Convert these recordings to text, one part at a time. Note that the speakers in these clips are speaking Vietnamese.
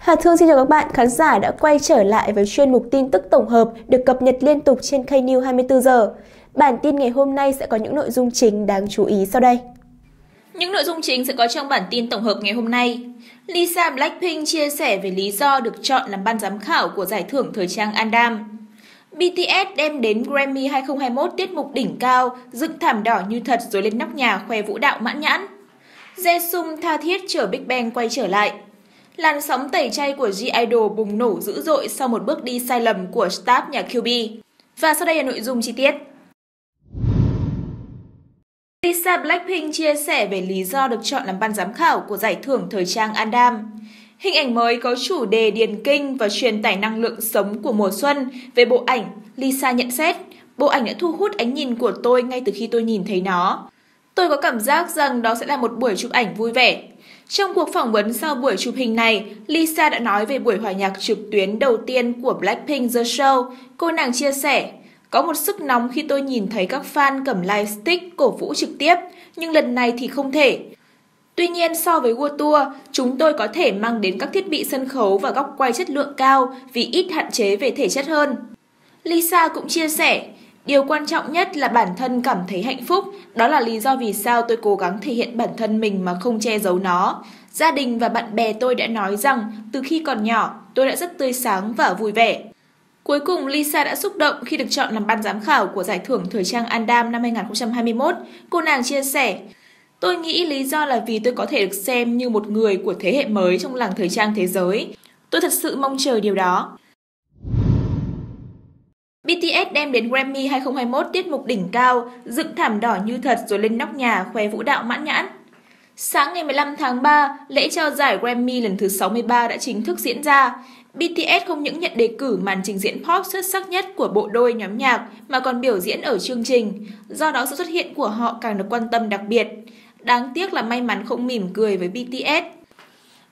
Hà Thương xin chào các bạn khán giả đã quay trở lại với chuyên mục tin tức tổng hợp được cập nhật liên tục trên kênh News 24 giờ. Bản tin ngày hôm nay sẽ có những nội dung chính đáng chú ý sau đây. Những nội dung chính sẽ có trong bản tin tổng hợp ngày hôm nay. Lisa Blackpink chia sẻ về lý do được chọn làm ban giám khảo của giải thưởng thời trang Andam. BTS đem đến Grammy 2021 tiết mục đỉnh cao, dựng thảm đỏ như thật rồi lên nóc nhà khoe vũ đạo mãn nhãn. Jae tha thiết chờ Big Bang quay trở lại. Làn sóng tẩy chay của G-Idol bùng nổ dữ dội sau một bước đi sai lầm của staff nhà QB. Và sau đây là nội dung chi tiết. Lisa Blackpink chia sẻ về lý do được chọn làm ban giám khảo của giải thưởng thời trang Andam. Hình ảnh mới có chủ đề điền kinh và truyền tải năng lượng sống của mùa xuân. Về bộ ảnh, Lisa nhận xét, bộ ảnh đã thu hút ánh nhìn của tôi ngay từ khi tôi nhìn thấy nó. Tôi có cảm giác rằng đó sẽ là một buổi chụp ảnh vui vẻ. Trong cuộc phỏng vấn sau buổi chụp hình này, Lisa đã nói về buổi hòa nhạc trực tuyến đầu tiên của Blackpink The Show. Cô nàng chia sẻ, có một sức nóng khi tôi nhìn thấy các fan cầm lightstick cổ vũ trực tiếp, nhưng lần này thì không thể. Tuy nhiên so với World Tour, chúng tôi có thể mang đến các thiết bị sân khấu và góc quay chất lượng cao vì ít hạn chế về thể chất hơn. Lisa cũng chia sẻ, điều quan trọng nhất là bản thân cảm thấy hạnh phúc, đó là lý do vì sao tôi cố gắng thể hiện bản thân mình mà không che giấu nó. Gia đình và bạn bè tôi đã nói rằng từ khi còn nhỏ, tôi đã rất tươi sáng và vui vẻ. Cuối cùng, Lisa đã xúc động khi được chọn làm ban giám khảo của giải thưởng thời trang Andam năm 2021. Cô nàng chia sẻ, Tôi nghĩ lý do là vì tôi có thể được xem như một người của thế hệ mới trong làng thời trang thế giới. Tôi thật sự mong chờ điều đó. BTS đem đến Grammy 2021 tiết mục đỉnh cao, dựng thảm đỏ như thật rồi lên nóc nhà khoe vũ đạo mãn nhãn. Sáng ngày 15 tháng 3, lễ trao giải Grammy lần thứ 63 đã chính thức diễn ra. BTS không những nhận đề cử màn trình diễn pop xuất sắc nhất của bộ đôi nhóm nhạc mà còn biểu diễn ở chương trình. Do đó sự xuất hiện của họ càng được quan tâm đặc biệt. Đáng tiếc là may mắn không mỉm cười với BTS.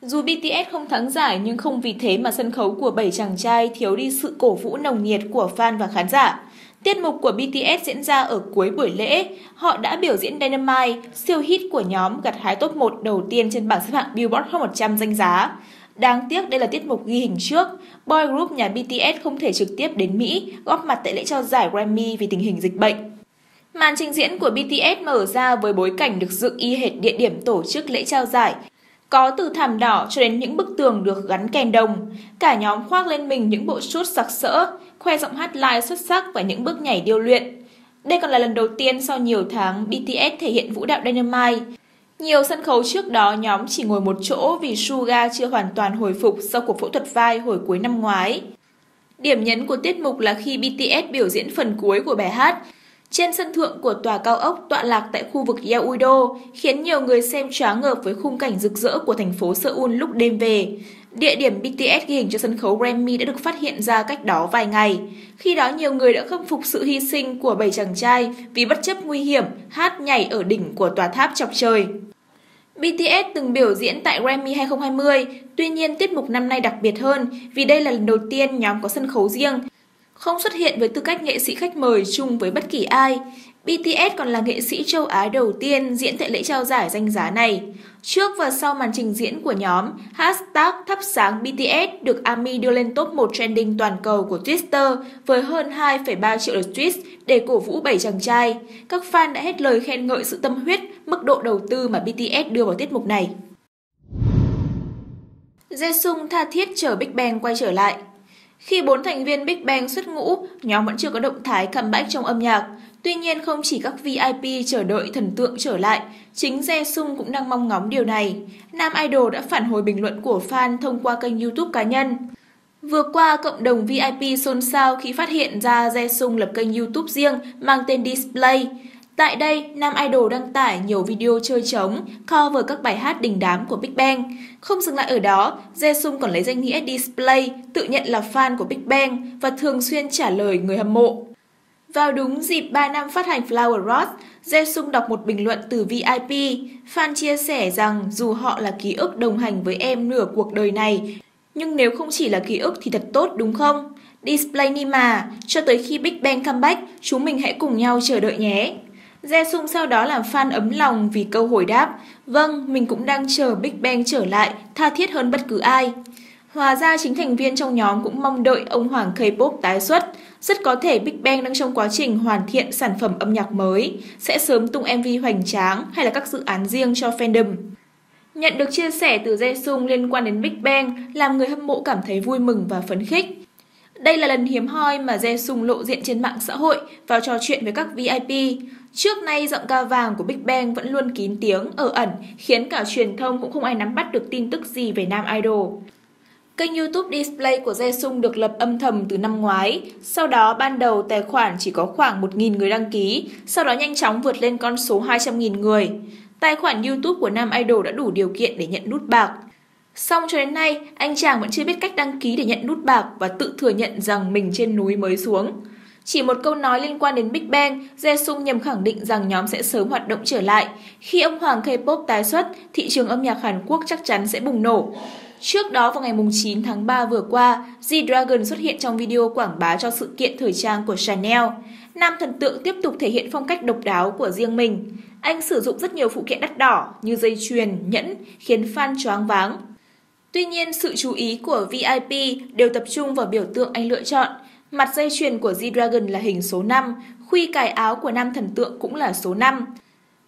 Dù BTS không thắng giải nhưng không vì thế mà sân khấu của bảy chàng trai thiếu đi sự cổ vũ nồng nhiệt của fan và khán giả. Tiết mục của BTS diễn ra ở cuối buổi lễ. Họ đã biểu diễn Dynamite, siêu hit của nhóm gặt hái top 1 đầu tiên trên bảng xếp hạng Billboard Hot 100 danh giá. Đáng tiếc đây là tiết mục ghi hình trước. Boy group nhà BTS không thể trực tiếp đến Mỹ góp mặt tại lễ trao giải Grammy vì tình hình dịch bệnh. Màn trình diễn của BTS mở ra với bối cảnh được dựng y hệt địa điểm tổ chức lễ trao giải. Có từ thảm đỏ cho đến những bức tường được gắn kèn đồng. Cả nhóm khoác lên mình những bộ suit sặc sỡ, khoe giọng hát live xuất sắc và những bước nhảy điêu luyện. Đây còn là lần đầu tiên sau nhiều tháng BTS thể hiện vũ đạo Dynamite. Nhiều sân khấu trước đó nhóm chỉ ngồi một chỗ vì Suga chưa hoàn toàn hồi phục sau cuộc phẫu thuật vai hồi cuối năm ngoái. Điểm nhấn của tiết mục là khi BTS biểu diễn phần cuối của bài hát, trên sân thượng của tòa cao ốc tọa lạc tại khu vực Yeouido khiến nhiều người xem choáng ngợp với khung cảnh rực rỡ của thành phố Seoul lúc đêm về. Địa điểm BTS ghi hình cho sân khấu Grammy đã được phát hiện ra cách đó vài ngày. Khi đó nhiều người đã khâm phục sự hy sinh của bảy chàng trai vì bất chấp nguy hiểm hát nhảy ở đỉnh của tòa tháp chọc trời. BTS từng biểu diễn tại Grammy 2020, tuy nhiên tiết mục năm nay đặc biệt hơn vì đây là lần đầu tiên nhóm có sân khấu riêng không xuất hiện với tư cách nghệ sĩ khách mời chung với bất kỳ ai. BTS còn là nghệ sĩ châu Á đầu tiên diễn tại lễ trao giải danh giá này. Trước và sau màn trình diễn của nhóm, hashtag thắp sáng BTS được ARMY đưa lên top 1 trending toàn cầu của Twitter với hơn 2,3 triệu lượt tweet để cổ vũ bảy chàng trai. Các fan đã hết lời khen ngợi sự tâm huyết, mức độ đầu tư mà BTS đưa vào tiết mục này. Jae tha thiết chờ Big Bang quay trở lại. Khi bốn thành viên Big Bang xuất ngũ, nhóm vẫn chưa có động thái comeback trong âm nhạc. Tuy nhiên không chỉ các VIP chờ đợi thần tượng trở lại, chính Jae Sung cũng đang mong ngóng điều này. Nam Idol đã phản hồi bình luận của fan thông qua kênh YouTube cá nhân. Vừa qua, cộng đồng VIP xôn xao khi phát hiện ra Jae Sung lập kênh YouTube riêng mang tên Display. Tại đây, nam idol đăng tải nhiều video chơi trống, cover các bài hát đình đám của Big Bang. Không dừng lại ở đó, Jae còn lấy danh nghĩa Display, tự nhận là fan của Big Bang và thường xuyên trả lời người hâm mộ. Vào đúng dịp 3 năm phát hành Flower Rose, Jae đọc một bình luận từ VIP. Fan chia sẻ rằng dù họ là ký ức đồng hành với em nửa cuộc đời này, nhưng nếu không chỉ là ký ức thì thật tốt đúng không? Display ni mà, cho tới khi Big Bang comeback, chúng mình hãy cùng nhau chờ đợi nhé. Jae Sung sau đó làm fan ấm lòng vì câu hồi đáp Vâng, mình cũng đang chờ Big Bang trở lại, tha thiết hơn bất cứ ai. Hòa ra chính thành viên trong nhóm cũng mong đợi ông Hoàng K-pop tái xuất. Rất có thể Big Bang đang trong quá trình hoàn thiện sản phẩm âm nhạc mới, sẽ sớm tung MV hoành tráng hay là các dự án riêng cho fandom. Nhận được chia sẻ từ Jae liên quan đến Big Bang làm người hâm mộ cảm thấy vui mừng và phấn khích. Đây là lần hiếm hoi mà Jae lộ diện trên mạng xã hội vào trò chuyện với các VIP. Trước nay giọng ca vàng của Big Bang vẫn luôn kín tiếng, ở ẩn, khiến cả truyền thông cũng không ai nắm bắt được tin tức gì về nam idol. Kênh YouTube Display của Jae được lập âm thầm từ năm ngoái. Sau đó ban đầu tài khoản chỉ có khoảng 1.000 người đăng ký, sau đó nhanh chóng vượt lên con số 200.000 người. Tài khoản YouTube của nam idol đã đủ điều kiện để nhận nút bạc. song cho đến nay, anh chàng vẫn chưa biết cách đăng ký để nhận nút bạc và tự thừa nhận rằng mình trên núi mới xuống. Chỉ một câu nói liên quan đến Big Bang, Jae nhằm khẳng định rằng nhóm sẽ sớm hoạt động trở lại. Khi ông Hoàng K-pop tái xuất, thị trường âm nhạc Hàn Quốc chắc chắn sẽ bùng nổ. Trước đó vào ngày 9 tháng 3 vừa qua, G-Dragon xuất hiện trong video quảng bá cho sự kiện thời trang của Chanel. Nam thần tượng tiếp tục thể hiện phong cách độc đáo của riêng mình. Anh sử dụng rất nhiều phụ kiện đắt đỏ như dây chuyền, nhẫn, khiến fan choáng váng. Tuy nhiên, sự chú ý của VIP đều tập trung vào biểu tượng anh lựa chọn. Mặt dây chuyền của Z-Dragon là hình số 5, khuy cài áo của nam thần tượng cũng là số 5.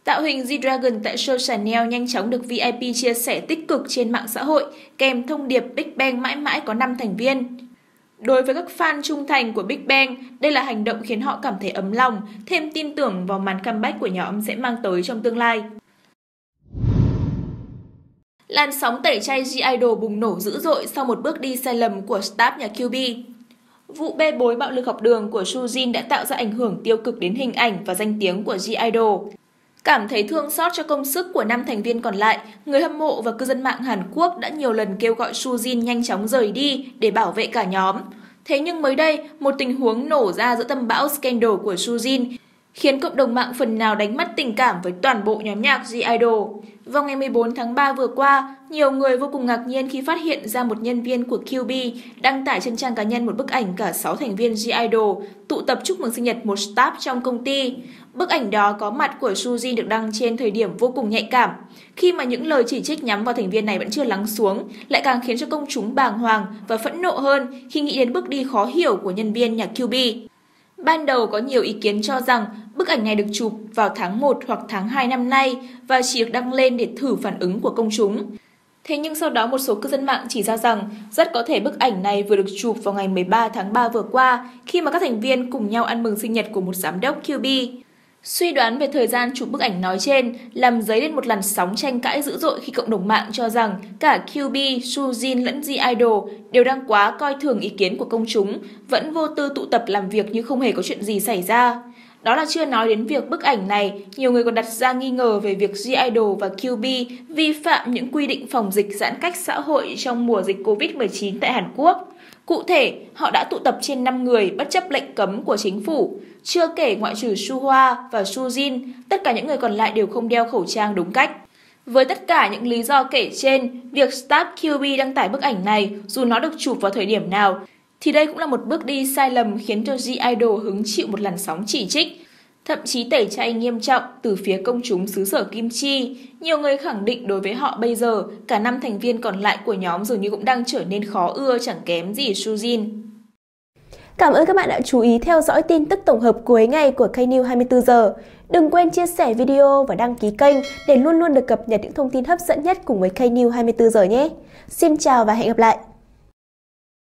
Tạo hình Z-Dragon tại show Chanel nhanh chóng được VIP chia sẻ tích cực trên mạng xã hội, kèm thông điệp Big Bang mãi mãi có 5 thành viên. Đối với các fan trung thành của Big Bang, đây là hành động khiến họ cảm thấy ấm lòng, thêm tin tưởng vào màn comeback của nhóm sẽ mang tới trong tương lai. Làn sóng tẩy chay G-Idol bùng nổ dữ dội sau một bước đi sai lầm của staff nhà QB. Vụ bê bối bạo lực học đường của Sujin đã tạo ra ảnh hưởng tiêu cực đến hình ảnh và danh tiếng của G-Idol. Cảm thấy thương xót cho công sức của năm thành viên còn lại, người hâm mộ và cư dân mạng Hàn Quốc đã nhiều lần kêu gọi Sujin nhanh chóng rời đi để bảo vệ cả nhóm. Thế nhưng mới đây, một tình huống nổ ra giữa tâm bão scandal của Sujin khiến cộng đồng mạng phần nào đánh mất tình cảm với toàn bộ nhóm nhạc G-Idol. Vào ngày 14 tháng 3 vừa qua, nhiều người vô cùng ngạc nhiên khi phát hiện ra một nhân viên của QB đăng tải trên trang cá nhân một bức ảnh cả 6 thành viên G-Idol tụ tập chúc mừng sinh nhật một staff trong công ty. Bức ảnh đó có mặt của Suzy được đăng trên thời điểm vô cùng nhạy cảm. Khi mà những lời chỉ trích nhắm vào thành viên này vẫn chưa lắng xuống, lại càng khiến cho công chúng bàng hoàng và phẫn nộ hơn khi nghĩ đến bước đi khó hiểu của nhân viên nhà QB. Ban đầu có nhiều ý kiến cho rằng bức ảnh này được chụp vào tháng 1 hoặc tháng 2 năm nay và chỉ được đăng lên để thử phản ứng của công chúng. Thế nhưng sau đó một số cư dân mạng chỉ ra rằng rất có thể bức ảnh này vừa được chụp vào ngày 13 tháng 3 vừa qua khi mà các thành viên cùng nhau ăn mừng sinh nhật của một giám đốc QB. Suy đoán về thời gian chụp bức ảnh nói trên làm dấy lên một làn sóng tranh cãi dữ dội khi cộng đồng mạng cho rằng cả QB, Sujin lẫn G Idol đều đang quá coi thường ý kiến của công chúng, vẫn vô tư tụ tập làm việc như không hề có chuyện gì xảy ra. Đó là chưa nói đến việc bức ảnh này, nhiều người còn đặt ra nghi ngờ về việc G-Idol và QB vi phạm những quy định phòng dịch giãn cách xã hội trong mùa dịch COVID-19 tại Hàn Quốc. Cụ thể, họ đã tụ tập trên 5 người bất chấp lệnh cấm của chính phủ. Chưa kể ngoại trừ Su Hoa và Su Jin, tất cả những người còn lại đều không đeo khẩu trang đúng cách. Với tất cả những lý do kể trên, việc staff QB đăng tải bức ảnh này dù nó được chụp vào thời điểm nào, thì đây cũng là một bước đi sai lầm khiến cho G-Idol hứng chịu một làn sóng chỉ trích thậm chí tẩy chay nghiêm trọng từ phía công chúng xứ sở Kim Chi. Nhiều người khẳng định đối với họ bây giờ, cả năm thành viên còn lại của nhóm dường như cũng đang trở nên khó ưa chẳng kém gì Sujin. Cảm ơn các bạn đã chú ý theo dõi tin tức tổng hợp cuối ngày của K-News 24 giờ. Đừng quên chia sẻ video và đăng ký kênh để luôn luôn được cập nhật những thông tin hấp dẫn nhất cùng với K-News 24 giờ nhé. Xin chào và hẹn gặp lại!